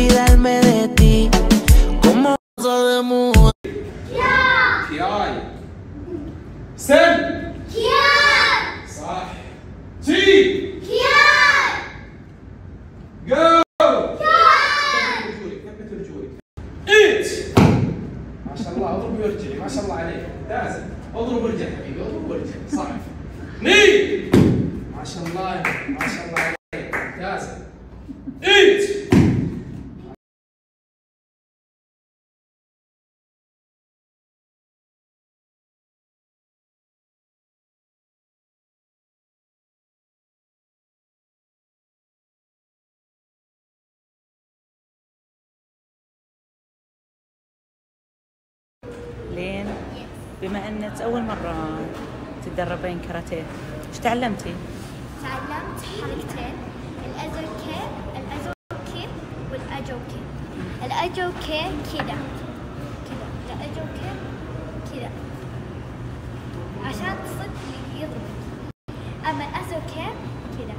olvidarme de ti. Como de mujer. Kiay. Sen. Kiay. Sah. Chi. Kiay. Go. It. ما شاء الله اضرب ورجلي ما شاء الله عليك لازم اضرب ورجلي حبيبي اضرب ورجلي صح ني ما شاء الله ما شاء الله لين بما انك أول مرة تتدربين كاراتيه إيش تعلمتي؟ تعلمت حركتين الازر كي الازر كي والأجو كي. الأجو كي كذا كذا الأجو كي كذا عشان تصد يضرب. أما الازر كي كذا